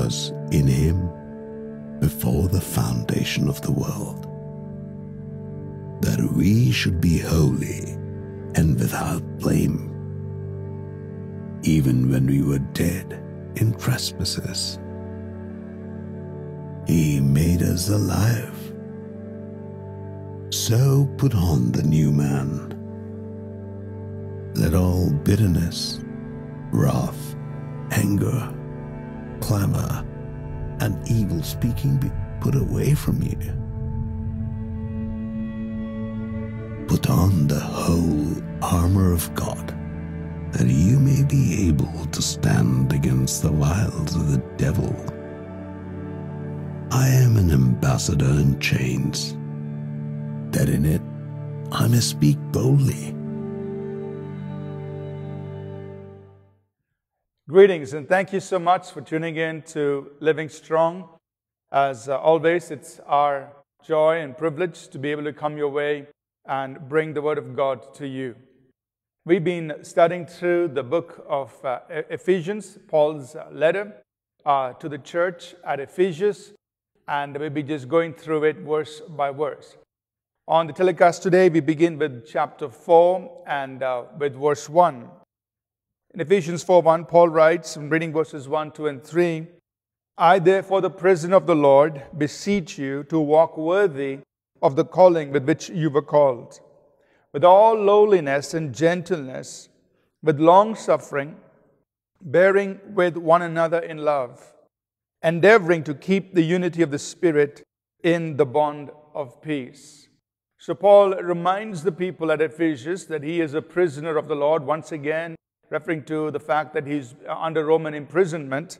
In Him before the foundation of the world, that we should be holy and without blame, even when we were dead in trespasses. He made us alive. So put on the new man. Let all bitterness, wrath, anger, clamor, and evil speaking be put away from you. Put on the whole armor of God, that you may be able to stand against the wiles of the devil. I am an ambassador in chains, that in it I may speak boldly. Greetings and thank you so much for tuning in to Living Strong. As uh, always, it's our joy and privilege to be able to come your way and bring the Word of God to you. We've been studying through the book of uh, Ephesians, Paul's letter uh, to the church at Ephesus, and we'll be just going through it verse by verse. On the telecast today, we begin with chapter 4 and uh, with verse 1. In Ephesians 4 1, Paul writes, in reading verses 1, 2, and 3, I, therefore, the prisoner of the Lord, beseech you to walk worthy of the calling with which you were called, with all lowliness and gentleness, with long suffering, bearing with one another in love, endeavoring to keep the unity of the Spirit in the bond of peace. So, Paul reminds the people at Ephesus that he is a prisoner of the Lord once again referring to the fact that he's under Roman imprisonment.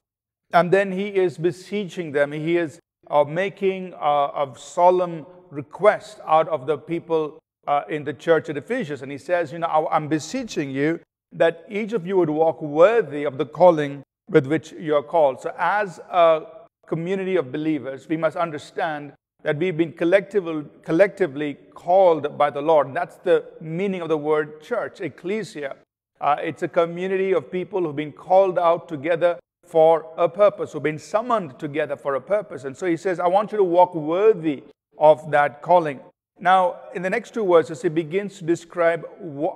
And then he is beseeching them. He is uh, making uh, a solemn request out of the people uh, in the church at Ephesus. And he says, You know, I'm beseeching you that each of you would walk worthy of the calling with which you are called. So, as a community of believers, we must understand that we've been collectively called by the Lord. That's the meaning of the word church, ecclesia. Uh, it's a community of people who've been called out together for a purpose, who've been summoned together for a purpose. And so he says, I want you to walk worthy of that calling. Now, in the next two verses, he begins to describe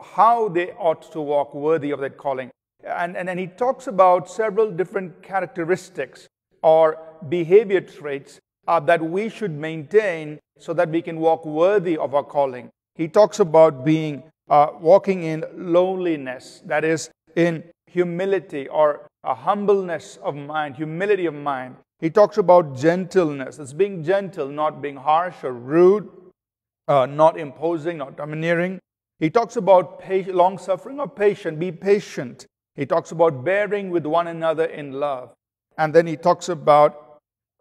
how they ought to walk worthy of that calling. And, and then he talks about several different characteristics or behavior traits uh, that we should maintain so that we can walk worthy of our calling. He talks about being uh, walking in lowliness, that is, in humility or a humbleness of mind, humility of mind. He talks about gentleness. It's being gentle, not being harsh or rude, uh, not imposing, not domineering. He talks about long suffering or patient, be patient. He talks about bearing with one another in love. And then he talks about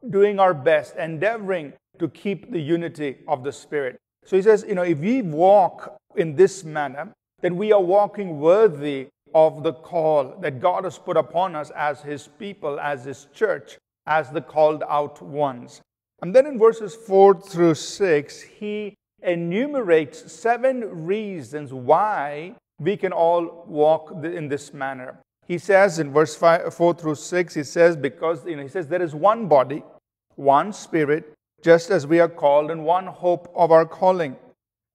doing our best, endeavoring to keep the unity of the Spirit. So he says, you know, if we walk in this manner, then we are walking worthy of the call that God has put upon us as His people, as His church, as the called out ones. And then in verses 4 through 6, he enumerates seven reasons why we can all walk in this manner. He says in verse five, 4 through 6, he says, because, you know, he says, there is one body, one spirit, just as we are called, and one hope of our calling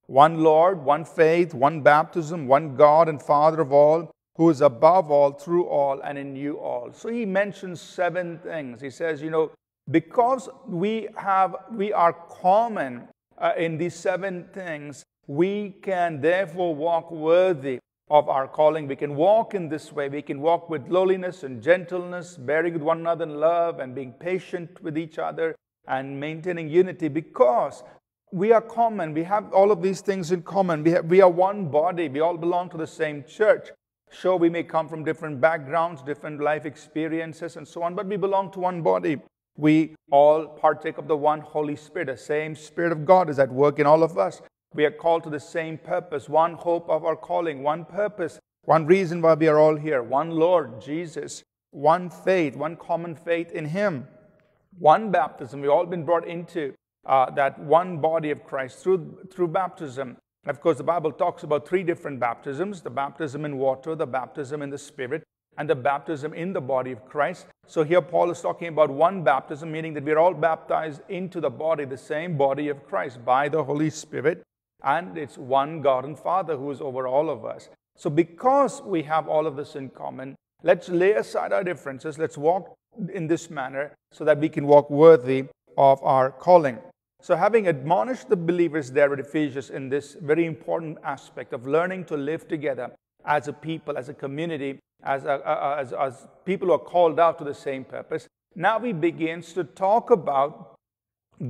one Lord, one faith, one baptism, one God and Father of all, who is above all, through all, and in you all. So he mentions seven things. He says, you know, because we have we are common uh, in these seven things, we can therefore walk worthy of our calling. We can walk in this way. We can walk with lowliness and gentleness, bearing with one another in love, and being patient with each other, and maintaining unity because we are common. We have all of these things in common. We, have, we are one body. We all belong to the same church. Sure, we may come from different backgrounds, different life experiences, and so on, but we belong to one body. We all partake of the one Holy Spirit. The same Spirit of God is at work in all of us. We are called to the same purpose, one hope of our calling, one purpose, one reason why we are all here, one Lord, Jesus, one faith, one common faith in Him, one baptism. We've all been brought into uh, that one body of Christ through, through baptism. Of course, the Bible talks about three different baptisms the baptism in water, the baptism in the Spirit, and the baptism in the body of Christ. So here Paul is talking about one baptism, meaning that we're all baptized into the body, the same body of Christ by the Holy Spirit. And it's one God and Father who is over all of us. So because we have all of this in common, let's lay aside our differences. Let's walk in this manner so that we can walk worthy of our calling. So, having admonished the believers there at Ephesus in this very important aspect of learning to live together as a people, as a community, as, a, as, as people who are called out to the same purpose, now he begins to talk about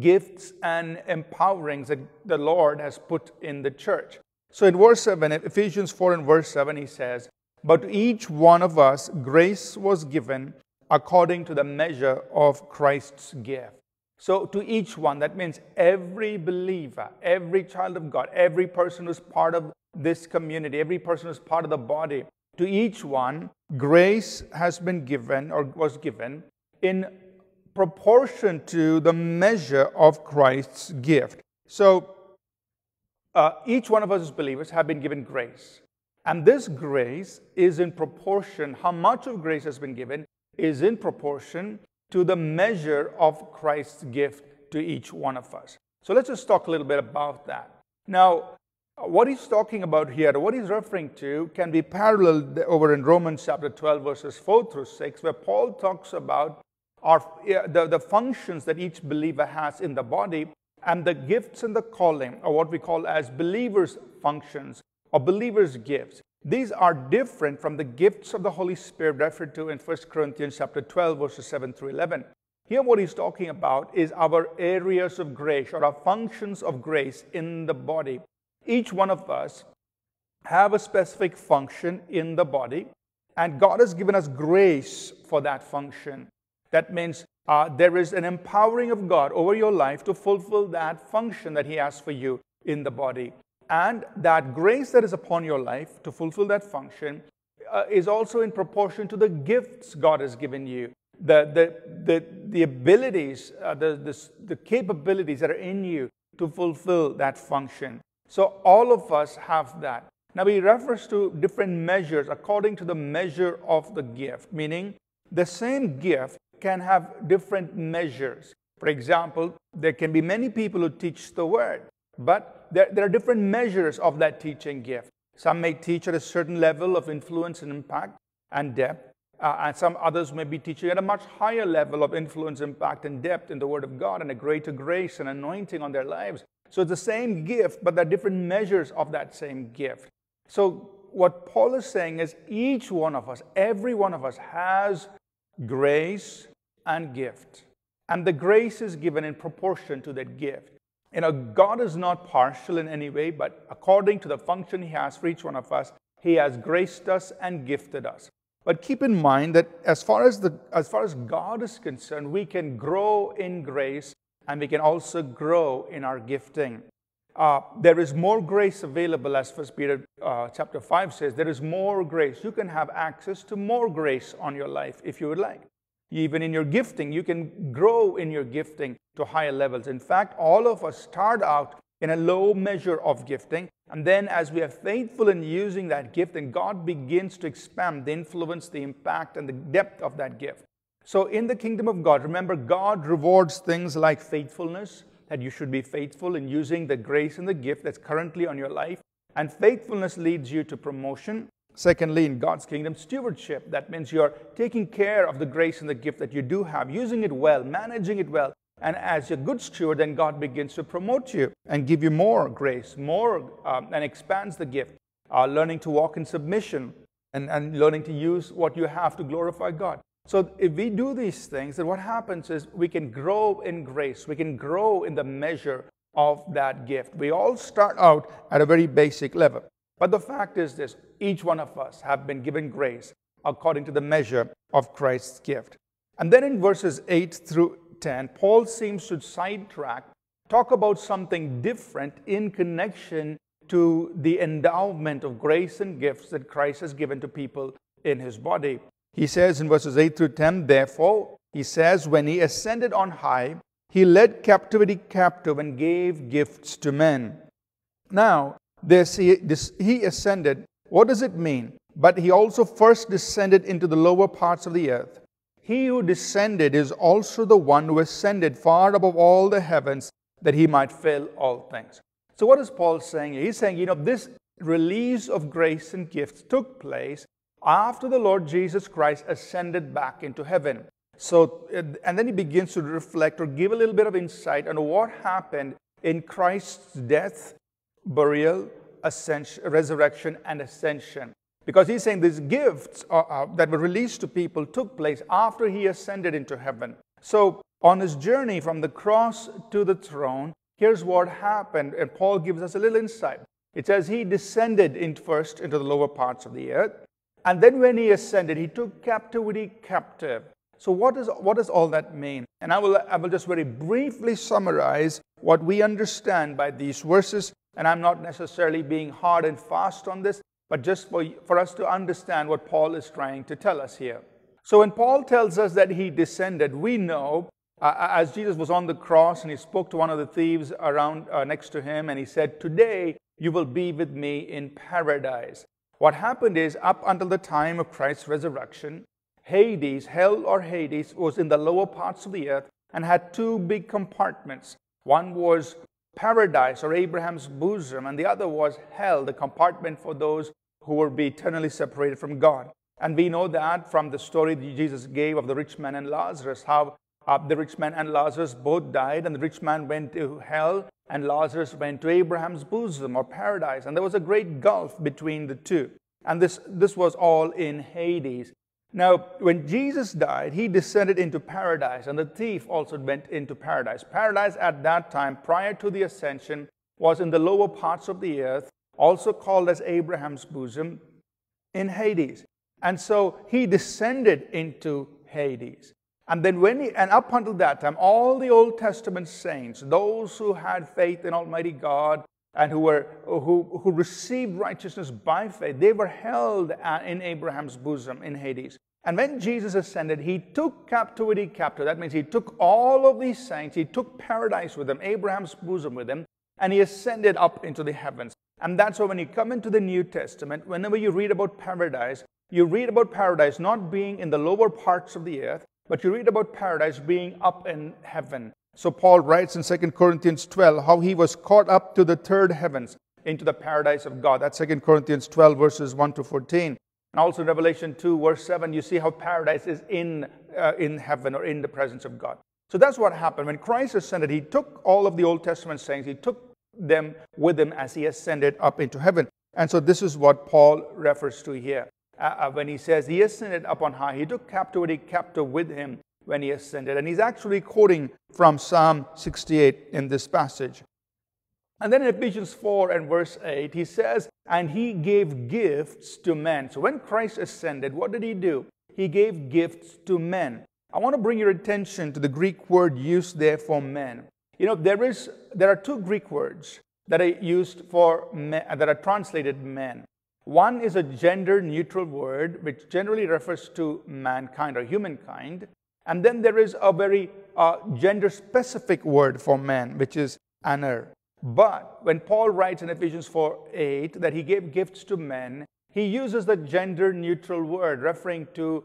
gifts and empowerings that the Lord has put in the church. So, in verse 7, Ephesians 4 and verse 7, he says, But to each one of us grace was given according to the measure of Christ's gift. So, to each one, that means every believer, every child of God, every person who's part of this community, every person who's part of the body, to each one, grace has been given or was given in proportion to the measure of Christ's gift. So, uh, each one of us as believers have been given grace. And this grace is in proportion, how much of grace has been given is in proportion to the measure of Christ's gift to each one of us. So let's just talk a little bit about that. Now, what he's talking about here, what he's referring to, can be paralleled over in Romans chapter 12, verses 4 through 6, where Paul talks about our, the, the functions that each believer has in the body and the gifts and the calling, or what we call as believers' functions or believers' gifts. These are different from the gifts of the Holy Spirit referred to in 1 Corinthians chapter 12, verses 7 through 11. Here, what he's talking about is our areas of grace or our functions of grace in the body. Each one of us have a specific function in the body, and God has given us grace for that function. That means uh, there is an empowering of God over your life to fulfill that function that He has for you in the body. And that grace that is upon your life to fulfill that function uh, is also in proportion to the gifts God has given you, the, the, the, the abilities, uh, the, the, the capabilities that are in you to fulfill that function. So all of us have that. Now he refers to different measures according to the measure of the gift, meaning the same gift can have different measures. For example, there can be many people who teach the word, but there, there are different measures of that teaching gift. Some may teach at a certain level of influence and impact and depth, uh, and some others may be teaching at a much higher level of influence, impact, and depth in the Word of God and a greater grace and anointing on their lives. So it's the same gift, but there are different measures of that same gift. So what Paul is saying is each one of us, every one of us has grace and gift. And the grace is given in proportion to that gift. You know, God is not partial in any way, but according to the function He has for each one of us, He has graced us and gifted us. But keep in mind that as far as, the, as far as God is concerned, we can grow in grace and we can also grow in our gifting. Uh, there is more grace available, as First Peter uh, chapter 5 says. There is more grace. You can have access to more grace on your life if you would like. Even in your gifting, you can grow in your gifting to higher levels. In fact, all of us start out in a low measure of gifting. And then, as we are faithful in using that gift, then God begins to expand the influence, the impact, and the depth of that gift. So, in the kingdom of God, remember, God rewards things like faithfulness, that you should be faithful in using the grace and the gift that's currently on your life. And faithfulness leads you to promotion. Secondly, in God's kingdom, stewardship. That means you're taking care of the grace and the gift that you do have, using it well, managing it well. And as a good steward, then God begins to promote you and give you more grace, more, um, and expands the gift. Uh, learning to walk in submission and, and learning to use what you have to glorify God. So if we do these things, then what happens is we can grow in grace. We can grow in the measure of that gift. We all start out at a very basic level. But the fact is this each one of us have been given grace according to the measure of Christ's gift. And then in verses 8 through 10, Paul seems to sidetrack, talk about something different in connection to the endowment of grace and gifts that Christ has given to people in his body. He says in verses 8 through 10, therefore, he says, when he ascended on high, he led captivity captive and gave gifts to men. Now, this he, this, he ascended what does it mean? but he also first descended into the lower parts of the earth. He who descended is also the one who ascended far above all the heavens that he might fill all things. So, what is Paul saying? He's saying, you know, this release of grace and gifts took place after the Lord Jesus Christ ascended back into heaven. So, and then he begins to reflect or give a little bit of insight on what happened in Christ's death, burial, ascension, resurrection, and ascension. Because he's saying these gifts are, uh, that were released to people took place after he ascended into heaven. So, on his journey from the cross to the throne, here's what happened. And Paul gives us a little insight. It says he descended in first into the lower parts of the earth. And then when he ascended, he took captivity captive. So what, is, what does all that mean? And I will, I will just very briefly summarize what we understand by these verses. And I'm not necessarily being hard and fast on this, but just for, for us to understand what Paul is trying to tell us here. So when Paul tells us that he descended, we know uh, as Jesus was on the cross and he spoke to one of the thieves around uh, next to him and he said, Today you will be with me in paradise. What happened is, up until the time of Christ's resurrection, Hades, hell or Hades, was in the lower parts of the earth and had two big compartments. One was paradise or Abraham's bosom, and the other was hell, the compartment for those who will be eternally separated from God. And we know that from the story that Jesus gave of the rich man and Lazarus, how uh, the rich man and Lazarus both died, and the rich man went to hell, and Lazarus went to Abraham's bosom or paradise. And there was a great gulf between the two. And this, this was all in Hades. Now, when Jesus died, he descended into paradise, and the thief also went into paradise. Paradise at that time, prior to the ascension, was in the lower parts of the earth, also called as Abraham's bosom, in Hades. And so he descended into Hades. And then when he, and up until that time, all the Old Testament saints, those who had faith in Almighty God and who were who, who received righteousness by faith, they were held uh, in Abraham's bosom in Hades. And when Jesus ascended, he took captivity captive. That means he took all of these saints, he took paradise with him, Abraham's bosom with him, and he ascended up into the heavens. And that's why when you come into the New Testament, whenever you read about paradise, you read about paradise not being in the lower parts of the earth, but you read about paradise being up in heaven. So Paul writes in 2 Corinthians 12 how he was caught up to the third heavens into the paradise of God. That's 2 Corinthians 12, verses 1 to 14. And also Revelation 2, verse 7, you see how paradise is in, uh, in heaven or in the presence of God. So that's what happened. When Christ ascended, he took all of the Old Testament sayings, he took them with him as he ascended up into heaven. And so this is what Paul refers to here. Uh, uh, when he says he ascended up on high, he took captivity captive with him when he ascended. And he's actually quoting from Psalm 68 in this passage. And then in Ephesians 4 and verse 8, he says, And he gave gifts to men. So when Christ ascended, what did he do? He gave gifts to men. I want to bring your attention to the Greek word used there for men. You know, there, is, there are two Greek words that are used for men, that are translated men. One is a gender neutral word, which generally refers to mankind or humankind. And then there is a very uh, gender specific word for man, which is aner. But when Paul writes in Ephesians 4 8 that he gave gifts to men, he uses the gender neutral word referring to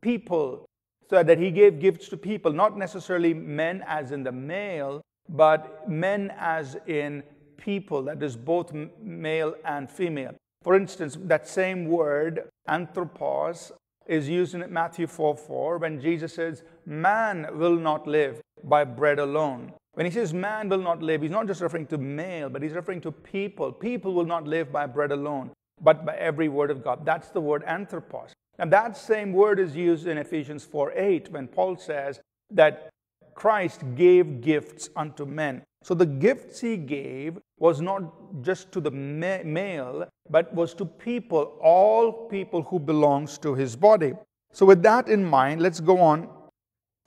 people. So that he gave gifts to people, not necessarily men as in the male, but men as in people, that is both male and female. For instance, that same word, anthropos, is used in Matthew 4 4 when Jesus says, Man will not live by bread alone. When he says man will not live, he's not just referring to male, but he's referring to people. People will not live by bread alone, but by every word of God. That's the word anthropos. And that same word is used in Ephesians 4 8 when Paul says that Christ gave gifts unto men. So the gifts he gave was not just to the ma- male, but was to people, all people who belongs to his body. So with that in mind, let's go on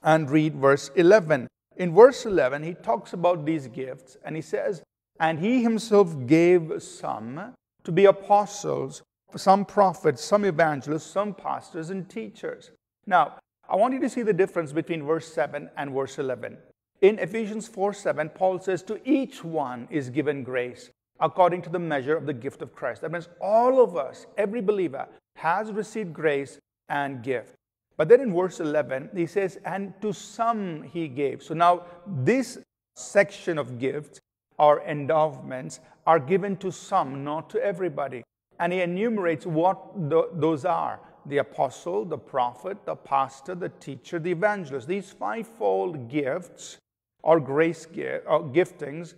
and read verse 11. In verse 11, he talks about these gifts and he says, And he himself gave some to be apostles, some prophets, some evangelists, some pastors, and teachers. Now, I want you to see the difference between verse 7 and verse 11. In Ephesians 4 7, Paul says, To each one is given grace according to the measure of the gift of Christ. That means all of us, every believer, has received grace and gift. But then in verse 11, he says, And to some he gave. So now this section of gifts or endowments are given to some, not to everybody. And he enumerates what the, those are the apostle, the prophet, the pastor, the teacher, the evangelist. These fivefold gifts or grace or giftings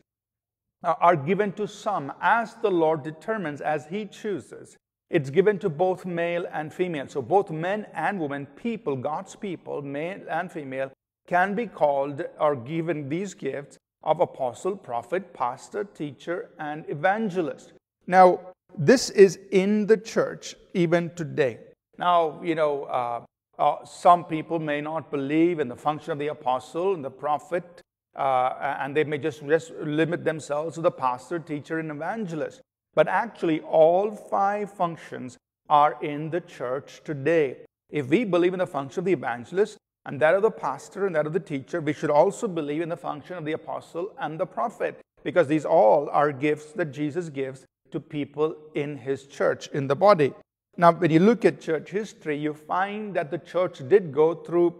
are given to some as the Lord determines, as He chooses. It's given to both male and female. So both men and women, people, God's people, male and female, can be called or given these gifts of apostle, prophet, pastor, teacher, and evangelist. Now, this is in the church even today. Now, you know, uh, uh, some people may not believe in the function of the apostle and the prophet, uh, and they may just, just limit themselves to the pastor, teacher, and evangelist. But actually, all five functions are in the church today. If we believe in the function of the evangelist and that of the pastor and that of the teacher, we should also believe in the function of the apostle and the prophet, because these all are gifts that Jesus gives to people in his church, in the body. Now, when you look at church history, you find that the church did go through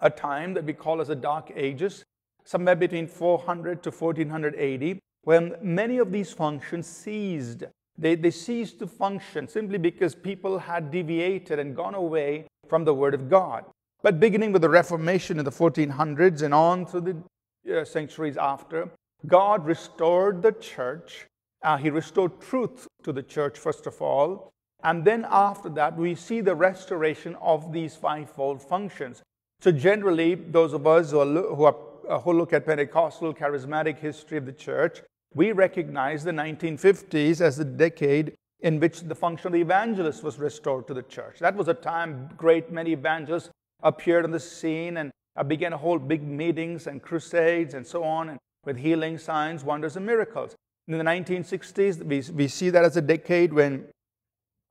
a time that we call as the Dark Ages, somewhere between 400 to 1480, when many of these functions ceased. They, they ceased to function simply because people had deviated and gone away from the Word of God. But beginning with the Reformation in the 1400s and on through the uh, centuries after, God restored the church. Uh, he restored truth to the church, first of all. And then after that, we see the restoration of these fivefold functions. So generally, those of us who, are, who, are, uh, who look at Pentecostal charismatic history of the church, we recognize the 1950s as the decade in which the function of the evangelist was restored to the church. That was a time great many evangelists appeared on the scene and uh, began to hold big meetings and crusades and so on, and with healing signs, wonders, and miracles. In the 1960s, we, we see that as a decade when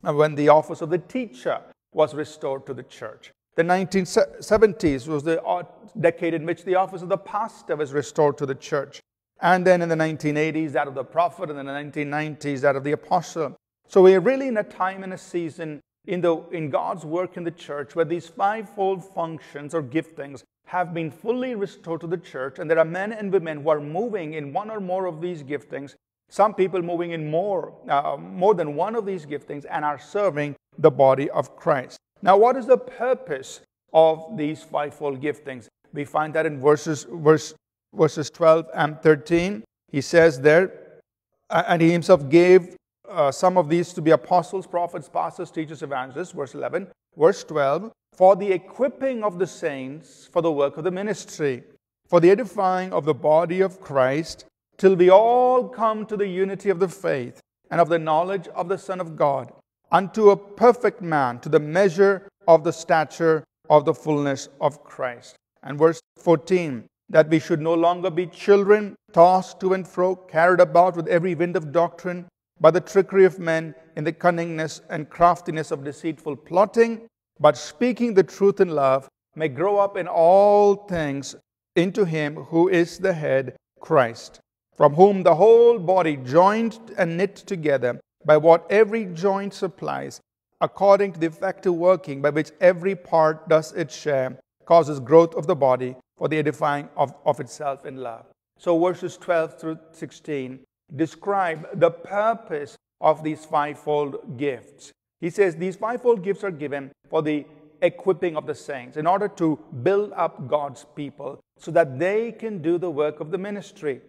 when the office of the teacher was restored to the church. The 1970s was the decade in which the office of the pastor was restored to the church. And then in the 1980s, that of the prophet, and in the 1990s, that of the apostle. So we're really in a time and a season in, the, in God's work in the church where these fivefold functions or giftings have been fully restored to the church. And there are men and women who are moving in one or more of these giftings some people moving in more, uh, more than one of these giftings and are serving the body of Christ. Now, what is the purpose of these fivefold giftings? We find that in verses, verse, verses 12 and 13. He says there, and he himself gave uh, some of these to be apostles, prophets, pastors, teachers, evangelists, verse 11. Verse 12, for the equipping of the saints for the work of the ministry, for the edifying of the body of Christ till we all come to the unity of the faith and of the knowledge of the Son of God, unto a perfect man, to the measure of the stature of the fullness of Christ. And verse 14, that we should no longer be children, tossed to and fro, carried about with every wind of doctrine, by the trickery of men, in the cunningness and craftiness of deceitful plotting, but speaking the truth in love, may grow up in all things into him who is the head, Christ from whom the whole body, joined and knit together by what every joint supplies, according to the effective working by which every part does its share, causes growth of the body for the edifying of, of itself in love. So, verses 12 through 16 describe the purpose of these fivefold gifts. He says these fivefold gifts are given for the equipping of the saints in order to build up God's people so that they can do the work of the ministry.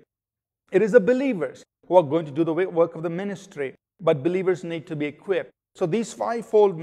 It is the believers who are going to do the work of the ministry, but believers need to be equipped. So these fivefold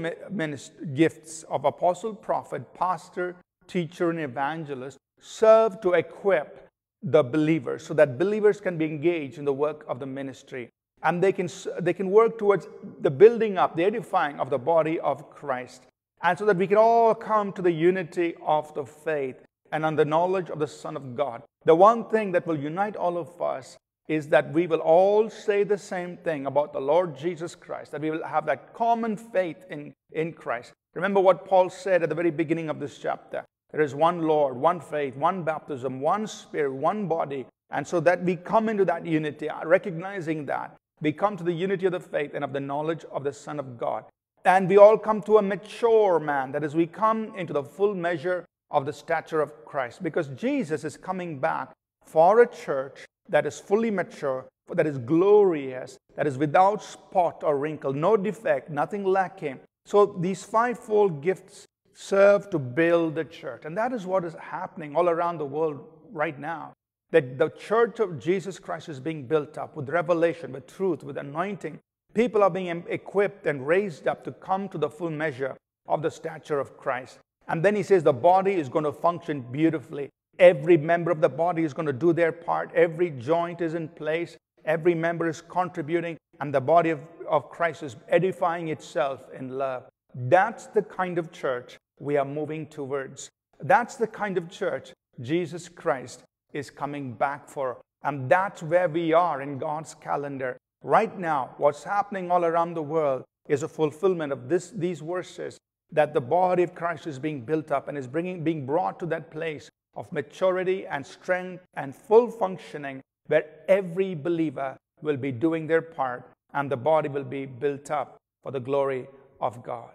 gifts of apostle, prophet, pastor, teacher, and evangelist serve to equip the believers so that believers can be engaged in the work of the ministry and they can, they can work towards the building up, the edifying of the body of Christ. And so that we can all come to the unity of the faith and on the knowledge of the Son of God. The one thing that will unite all of us is that we will all say the same thing about the Lord Jesus Christ, that we will have that common faith in, in Christ. Remember what Paul said at the very beginning of this chapter. There is one Lord, one faith, one baptism, one Spirit, one body, And so that we come into that unity, recognizing that we come to the unity of the faith and of the knowledge of the Son of God. And we all come to a mature man. That is, we come into the full measure of the stature of Christ. Because Jesus is coming back for a church that is fully mature, that is glorious, that is without spot or wrinkle, no defect, nothing lacking. So these fivefold gifts serve to build the church. And that is what is happening all around the world right now. That the church of Jesus Christ is being built up with revelation, with truth, with anointing. People are being equipped and raised up to come to the full measure of the stature of Christ. And then he says the body is going to function beautifully. Every member of the body is going to do their part. Every joint is in place. Every member is contributing. And the body of, of Christ is edifying itself in love. That's the kind of church we are moving towards. That's the kind of church Jesus Christ is coming back for. And that's where we are in God's calendar. Right now, what's happening all around the world is a fulfillment of this, these verses that the body of Christ is being built up and is bringing, being brought to that place of maturity and strength and full functioning where every believer will be doing their part and the body will be built up for the glory of God.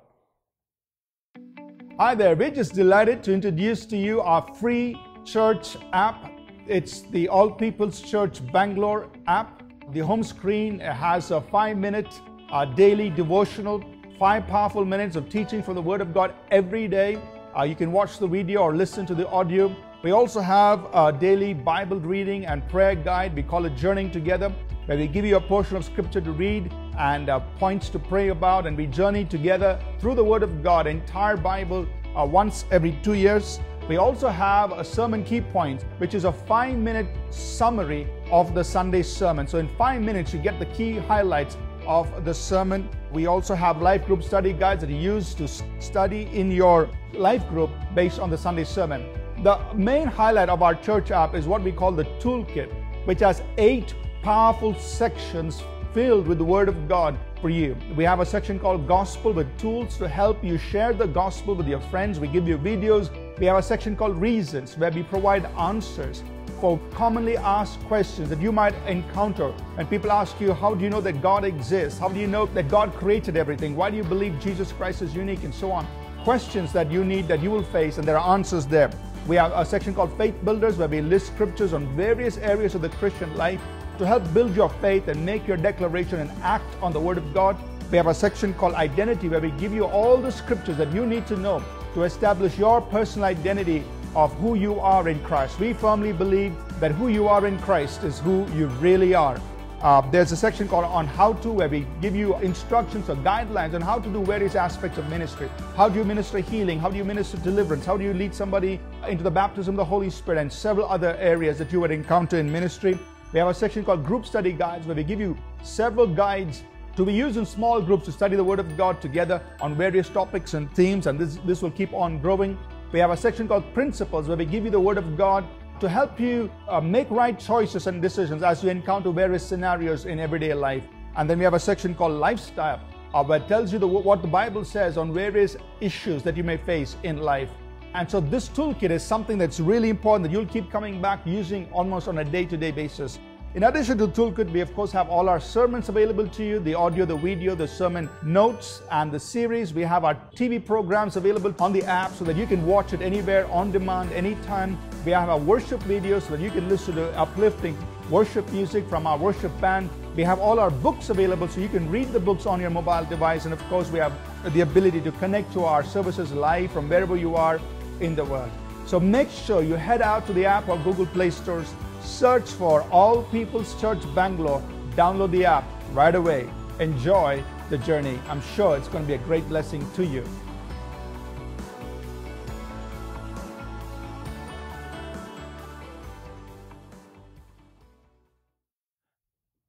Hi there, we're just delighted to introduce to you our free church app. It's the All People's Church Bangalore app. The home screen has a five minute uh, daily devotional five powerful minutes of teaching from the Word of God every day. Uh, you can watch the video or listen to the audio. We also have a daily Bible reading and prayer guide. We call it Journeying Together, where we give you a portion of Scripture to read and uh, points to pray about, and we journey together through the Word of God, entire Bible, uh, once every two years. We also have a sermon key points, which is a five minute summary of the Sunday sermon. So, in five minutes, you get the key highlights of the sermon. We also have life group study guides that you use to study in your life group based on the Sunday sermon. The main highlight of our church app is what we call the toolkit, which has eight powerful sections filled with the Word of God for you. We have a section called Gospel with tools to help you share the gospel with your friends. We give you videos. We have a section called Reasons where we provide answers for commonly asked questions that you might encounter when people ask you, How do you know that God exists? How do you know that God created everything? Why do you believe Jesus Christ is unique? And so on. Questions that you need that you will face, and there are answers there. We have a section called Faith Builders where we list scriptures on various areas of the Christian life to help build your faith and make your declaration and act on the Word of God. We have a section called Identity where we give you all the scriptures that you need to know to establish your personal identity of who you are in Christ. We firmly believe that who you are in Christ is who you really are. Uh, there's a section called on how to where we give you instructions or guidelines on how to do various aspects of ministry how do you minister healing how do you minister deliverance how do you lead somebody into the baptism of the holy spirit and several other areas that you would encounter in ministry we have a section called group study guides where we give you several guides to be used in small groups to study the word of god together on various topics and themes and this, this will keep on growing we have a section called Principles where we give you the Word of God to help you uh, make right choices and decisions as you encounter various scenarios in everyday life. And then we have a section called Lifestyle uh, where it tells you the, what the Bible says on various issues that you may face in life. And so this toolkit is something that's really important that you'll keep coming back using almost on a day to day basis. In addition to Toolkit, we of course have all our sermons available to you the audio, the video, the sermon notes, and the series. We have our TV programs available on the app so that you can watch it anywhere, on demand, anytime. We have our worship videos so that you can listen to uplifting worship music from our worship band. We have all our books available so you can read the books on your mobile device. And of course, we have the ability to connect to our services live from wherever you are in the world. So make sure you head out to the app or Google Play stores Search for All People's Church Bangalore. Download the app right away. Enjoy the journey. I'm sure it's going to be a great blessing to you.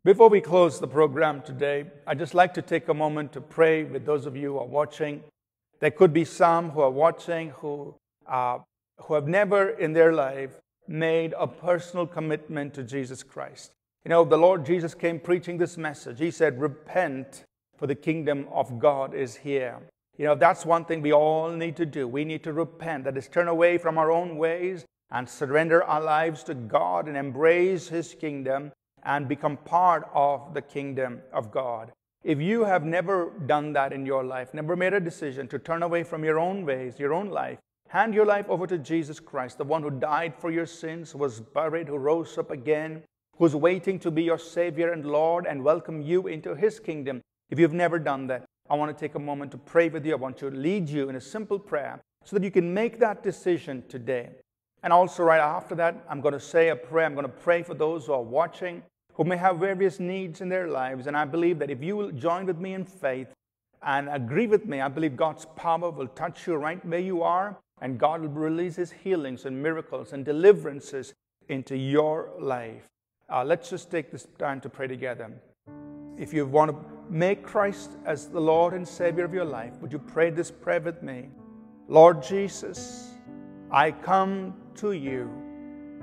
Before we close the program today, I'd just like to take a moment to pray with those of you who are watching. There could be some who are watching who, uh, who have never in their life made a personal commitment to Jesus Christ. You know, the Lord Jesus came preaching this message. He said, Repent, for the kingdom of God is here. You know, that's one thing we all need to do. We need to repent, that is, turn away from our own ways and surrender our lives to God and embrace His kingdom and become part of the kingdom of God. If you have never done that in your life, never made a decision to turn away from your own ways, your own life, hand your life over to Jesus Christ, the one who died for your sins, was buried, who rose up again, who's waiting to be your Savior and Lord and welcome you into His kingdom. If you've never done that, I want to take a moment to pray with you. I want to lead you in a simple prayer so that you can make that decision today. And also, right after that, I'm going to say a prayer. I'm going to pray for those who are watching, who may have various needs in their lives. And I believe that if you will join with me in faith and agree with me, I believe God's power will touch you right where you are, and God will release His healings and miracles and deliverances into your life. Uh, let's just take this time to pray together. If you want to make Christ as the Lord and Savior of your life, would you pray this prayer with me? Lord Jesus, I come to you.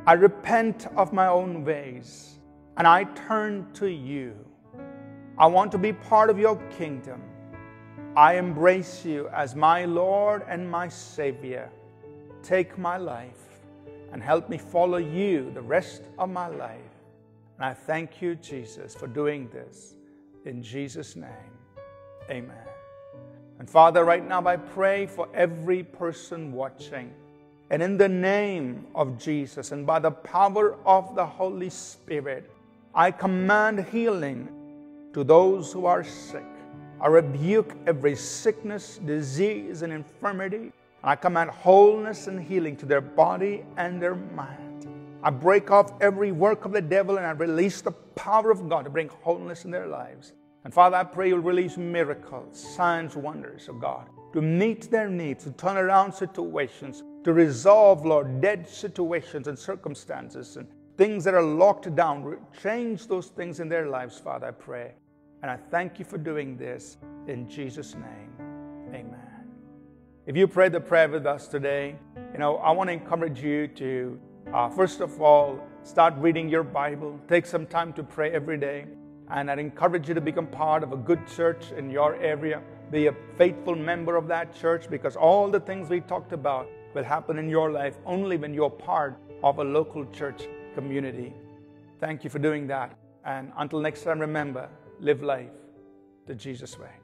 I repent of my own ways and I turn to you. I want to be part of your kingdom. I embrace you as my Lord and my Savior. Take my life and help me follow you the rest of my life. And I thank you, Jesus, for doing this. In Jesus' name, amen. And Father, right now I pray for every person watching. And in the name of Jesus and by the power of the Holy Spirit, I command healing to those who are sick. I rebuke every sickness, disease, and infirmity. I command wholeness and healing to their body and their mind. I break off every work of the devil and I release the power of God to bring wholeness in their lives. And Father, I pray you'll release miracles, signs, wonders of God to meet their needs, to turn around situations, to resolve, Lord, dead situations and circumstances and things that are locked down. Change those things in their lives, Father, I pray. And I thank you for doing this in Jesus' name. Amen. If you prayed the prayer with us today, you know, I want to encourage you to, uh, first of all, start reading your Bible. Take some time to pray every day. And I'd encourage you to become part of a good church in your area. Be a faithful member of that church because all the things we talked about will happen in your life only when you're part of a local church community. Thank you for doing that. And until next time, remember live life the Jesus way.